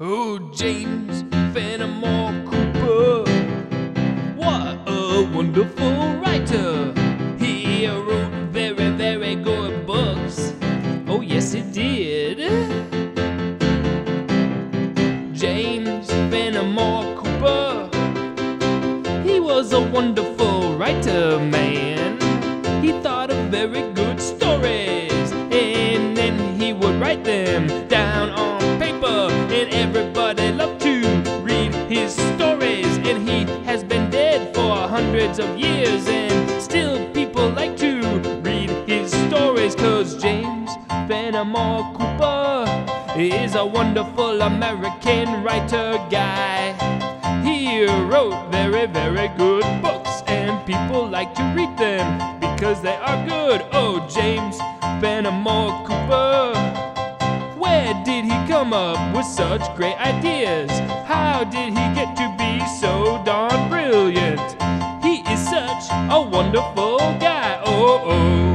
Oh, James Fenimore Cooper, what a wonderful writer. He wrote very, very good books. Oh, yes, he did. James Fenimore Cooper, he was a wonderful writer, man. He thought of very good stories, and then he would write them down on and everybody loved to read his stories. And he has been dead for hundreds of years, and still people like to read his stories, cause James Fenimore Cooper is a wonderful American writer guy. He wrote very, very good books, and people like to read them because they are good. Oh, James Fenimore Cooper come up with such great ideas? How did he get to be so darn brilliant? He is such a wonderful guy. Oh, oh.